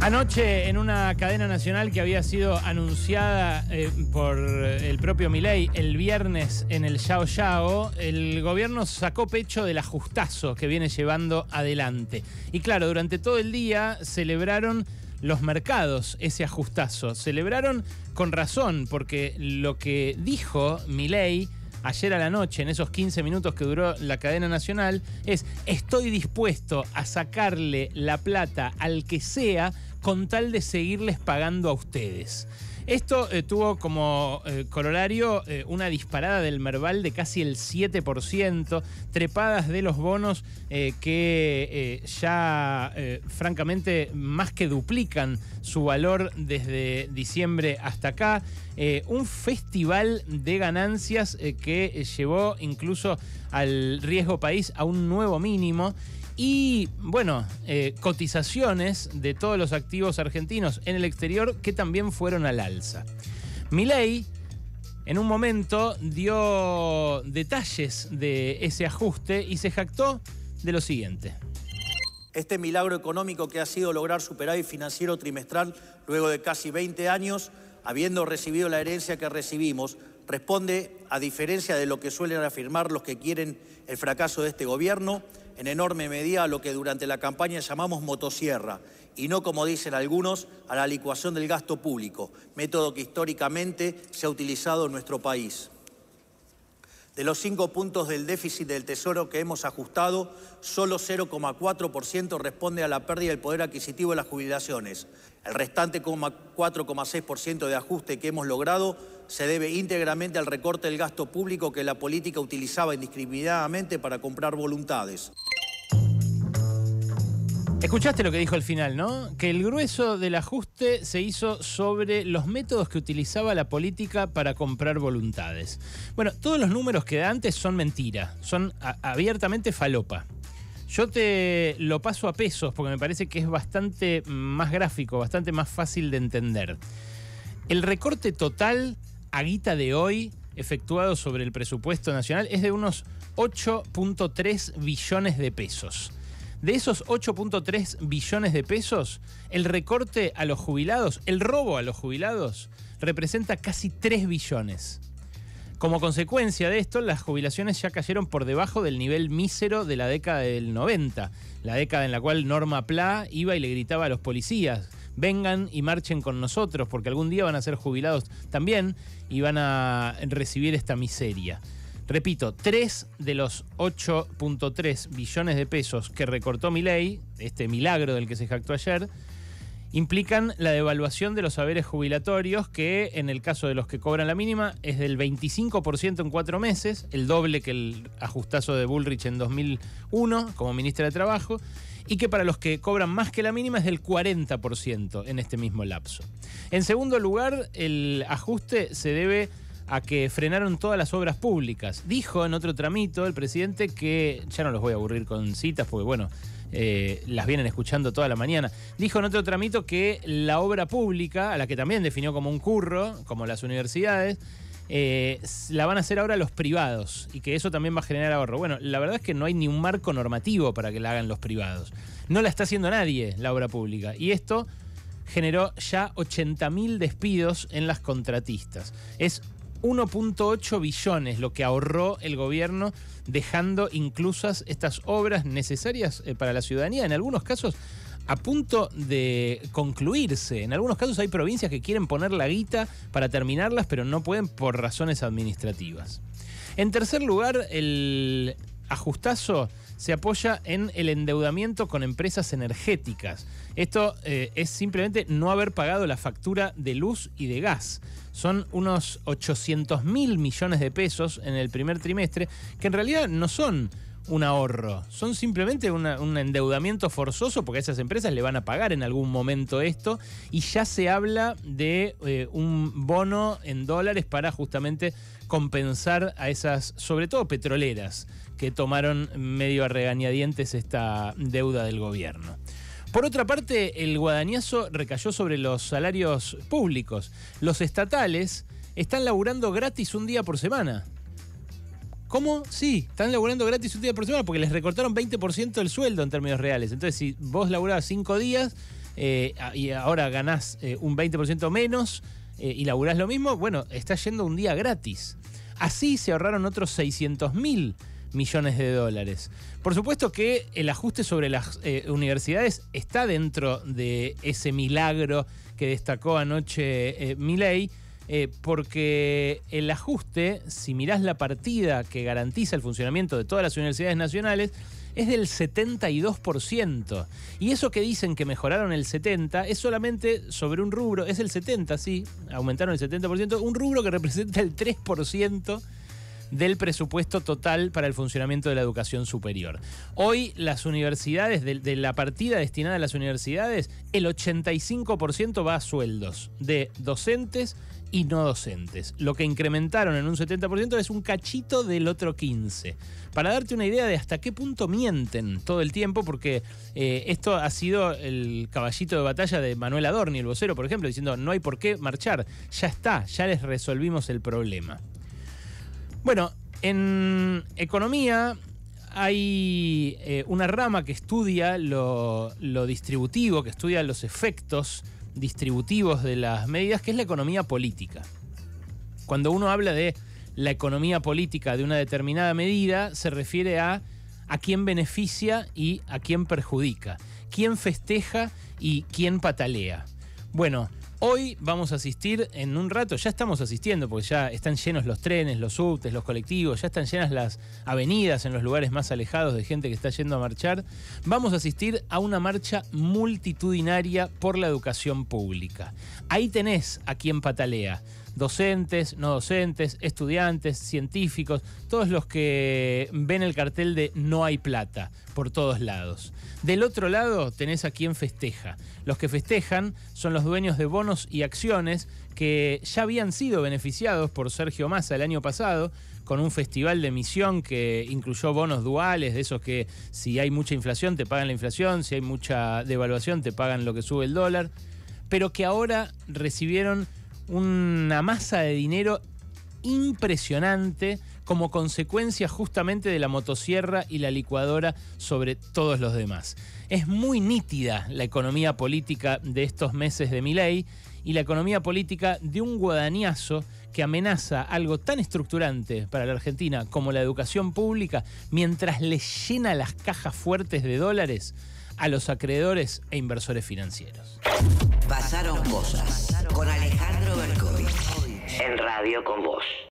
Anoche en una cadena nacional que había sido anunciada eh, por el propio Milei el viernes en el Yao Yao, el gobierno sacó pecho del ajustazo que viene llevando adelante. Y claro, durante todo el día celebraron los mercados ese ajustazo. Celebraron con razón porque lo que dijo Milei ayer a la noche, en esos 15 minutos que duró la cadena nacional, es estoy dispuesto a sacarle la plata al que sea con tal de seguirles pagando a ustedes. Esto eh, tuvo como eh, corolario eh, una disparada del Merval de casi el 7%, trepadas de los bonos que ya francamente más que duplican su valor desde diciembre hasta acá. un festival de ganancias que llevó incluso al riesgo país a un nuevo mínimo y bueno, eh, cotizaciones de todos los activos argentinos en el exterior que también fueron al alza. Milei en un momento dio detalles de ese ajuste y se jactó de lo siguiente. Este milagro económico que ha sido lograr superávit financiero trimestral luego de casi 20 años, habiendo recibido la herencia que recibimos, responde, a diferencia de lo que suelen afirmar los que quieren el fracaso de este gobierno, en enorme medida a lo que durante la campaña llamamos motosierra y no, como dicen algunos, a la licuación del gasto público, método que históricamente se ha utilizado en nuestro país. De los cinco puntos del déficit del Tesoro que hemos ajustado, solo 0,4% responde a la pérdida del poder adquisitivo de las jubilaciones. El restante 4,6% de ajuste que hemos logrado se debe íntegramente al recorte del gasto público que la política utilizaba indiscriminadamente para comprar voluntades. Escuchaste lo que dijo al final, ¿no? Que el grueso del ajuste se hizo sobre los métodos que utilizaba la política para comprar voluntades. Bueno, todos los números que da antes son mentira, son abiertamente falopa. Yo te lo paso a pesos porque me parece que es bastante más gráfico, bastante más fácil de entender. El recorte total a guita de hoy efectuado sobre el presupuesto nacional es de unos 8.3 billones de pesos. De esos 8.3 billones de pesos, el recorte a los jubilados, el robo a los jubilados, representa casi 3 billones. Como consecuencia de esto, las jubilaciones ya cayeron por debajo del nivel mísero de la década del 90, la década en la cual Norma Pla iba y le gritaba a los policías, vengan y marchen con nosotros, porque algún día van a ser jubilados también y van a recibir esta miseria. Repito, tres de los 8.3 billones de pesos que recortó mi ley, este milagro del que se jactó ayer, implican la devaluación de los saberes jubilatorios, que en el caso de los que cobran la mínima es del 25% en cuatro meses, el doble que el ajustazo de Bullrich en 2001 como ministra de Trabajo, y que para los que cobran más que la mínima es del 40% en este mismo lapso. En segundo lugar, el ajuste se debe a que frenaron todas las obras públicas. Dijo en otro tramito el presidente que, ya no los voy a aburrir con citas porque bueno, eh, las vienen escuchando toda la mañana, dijo en otro tramito que la obra pública, a la que también definió como un curro, como las universidades, eh, la van a hacer ahora los privados y que eso también va a generar ahorro. Bueno, la verdad es que no hay ni un marco normativo para que la hagan los privados. No la está haciendo nadie la obra pública. Y esto generó ya 80.000 despidos en las contratistas. Es 1.8 billones lo que ahorró el gobierno dejando inclusas estas obras necesarias eh, para la ciudadanía, en algunos casos a punto de concluirse. En algunos casos hay provincias que quieren poner la guita para terminarlas, pero no pueden por razones administrativas. En tercer lugar, el ajustazo se apoya en el endeudamiento con empresas energéticas. Esto eh, es simplemente no haber pagado la factura de luz y de gas. Son unos 800 mil millones de pesos en el primer trimestre, que en realidad no son un ahorro, son simplemente un endeudamiento forzoso porque a esas empresas le van a pagar en algún momento esto y ya se habla de eh, un bono en dólares para justamente compensar a esas, sobre todo petroleras, que tomaron medio a regañadientes esta deuda del gobierno. Por otra parte, el guadañazo recayó sobre los salarios públicos. Los estatales están laburando gratis un día por semana. ¿Cómo? Sí, están laburando gratis un día por semana porque les recortaron 20% del sueldo en términos reales. Entonces, si vos laburabas cinco días, eh, y ahora ganás eh, un 20% menos eh, y laburás lo mismo, bueno, estás yendo un día gratis. Así se ahorraron otros 600 mil millones de dólares. Por supuesto que el ajuste sobre las universidades está dentro de ese milagro que destacó anoche Milei, porque el ajuste, si mirás la partida que garantiza el funcionamiento de todas las universidades nacionales, es del 72%. Y eso que dicen que mejoraron el 70% es solamente sobre un rubro, es el 70%, sí, aumentaron el 70%, un rubro que representa el 3% del presupuesto total para el funcionamiento de la educación superior. Hoy las universidades, de, de, la partida destinada a las universidades, el 85% va a sueldos de docentes y no docentes. Lo que incrementaron en un 70% es un cachito del otro 15%. Para darte una idea de hasta qué punto mienten todo el tiempo, porque eh, esto ha sido el caballito de batalla de Manuel Adorni, el vocero, por ejemplo, diciendo no hay por qué marchar, ya está, ya les resolvimos el problema. Bueno, en economía hay eh, una rama que estudia lo distributivo, que estudia los efectos distributivos de las medidas, que es la economía política. Cuando uno habla de la economía política de una determinada medida, se refiere a a quién beneficia y a quién perjudica, quién festeja y quién patalea. Bueno, Hoy vamos a asistir en un rato, ya estamos asistiendo porque ya están llenos los trenes, los subtes, los colectivos, ya están llenas las avenidas en los lugares más alejados de gente que está yendo a marchar. Vamos a asistir a una marcha multitudinaria por la educación pública. Ahí tenés a quien patalea docentes, no docentes, estudiantes, científicos, todos los que ven el cartel de no hay plata por todos lados. Del otro lado tenés a quien festeja. Los que festejan son los dueños de bonos y acciones que ya habían sido beneficiados por Sergio Massa el año pasado con un festival de emisión que incluyó bonos duales, de esos que si hay mucha inflación te pagan la inflación, si hay mucha devaluación te pagan lo que sube el dólar, pero que ahora recibieron una masa de dinero impresionante como consecuencia justamente de la motosierra y la licuadora sobre todos los demás. Es muy nítida la economía política de estos meses de Milei y la economía política de un guadañazo que amenaza algo tan estructurante para la Argentina como la educación pública mientras le llena las cajas fuertes de dólares a los acreedores e inversores financieros. Pasaron cosas con Alejandro Berkovich en Radio con Vos.